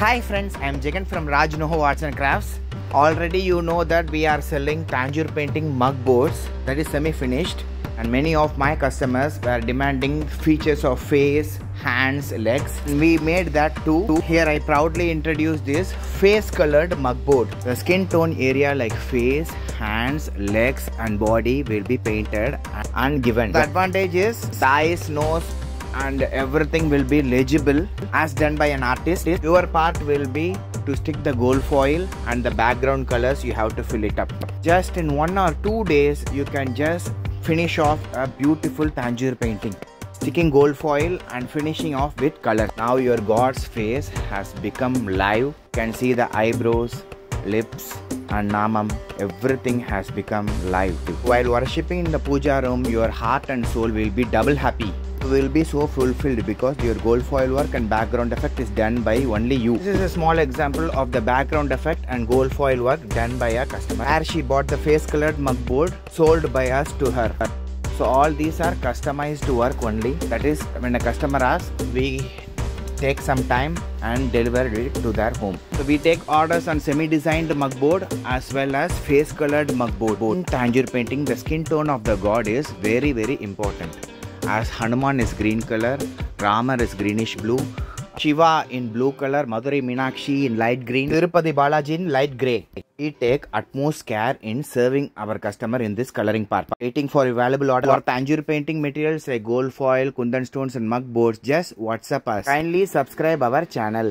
Hi friends, I am Jagan from Raj Know How Arts and Crafts. Already you know that we are selling Tanjore painting muck boards that is semi-finished and many of my customers were demanding features of face, hands, legs. We made that too. Here I proudly introduce this face colored muck board. The skin tone area like face, hands, legs and body will be painted and given. The advantage is eyes, nose, and everything will be legible as done by an artist. Your part will be to stick the gold foil and the background colors you have to fill it up. Just in one or two days you can just finish off a beautiful Tanjore painting. Sticking gold foil and finishing off with color. Now your god's face has become live. You can see the eyebrows, lips and namam everything has become live while worshipping in the puja room your heart and soul will be double happy will be so fulfilled because your gold foil work and background effect is done by only you. This is a small example of the background effect and gold foil work done by a customer. Where she bought the face colored muck board sold by us to her. So all these are customized work only. That is when a customer asks, we take some time and deliver it to their home. So we take orders on semi-designed muck board as well as face colored muck board. In Tanjore painting, the skin tone of the god is very very important as Hanuman is green color, Rama is greenish blue, Shiva in blue color, Madurai Meenakshi in light green, Tirupati Balaji in light grey. We take utmost care in serving our customer in this coloring part. Waiting for available order for Tanjore painting materials like gold foil, kundan stones and muck boards. Just WhatsApp us. Kindly subscribe our channel.